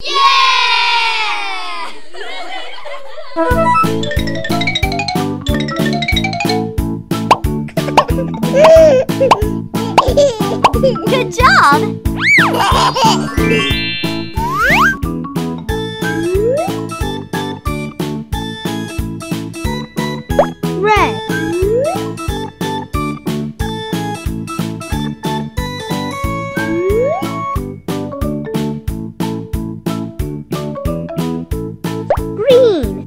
Good job! Green.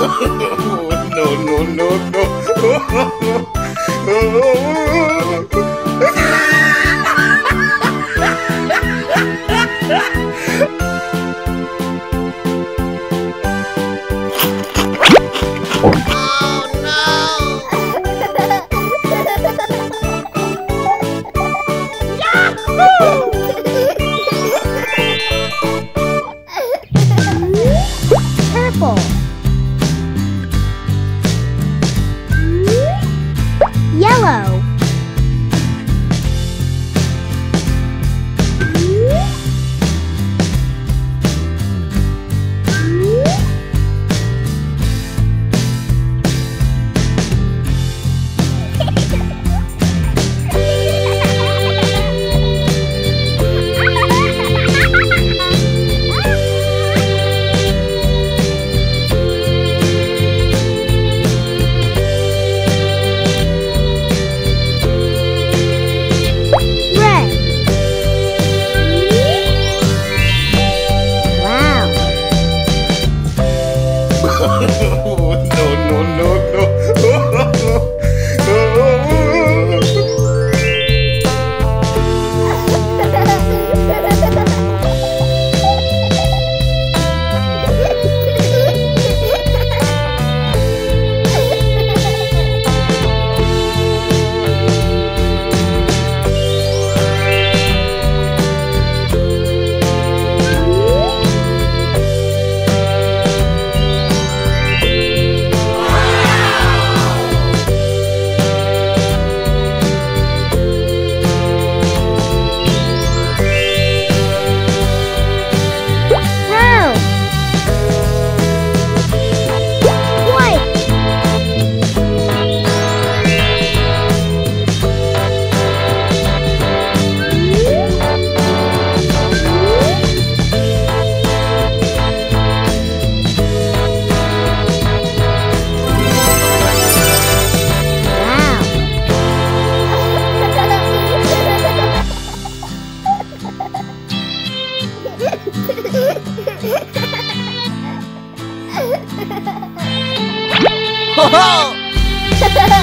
No, no, no, no. Purple. Red. 哈哈哈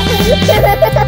哈哈哈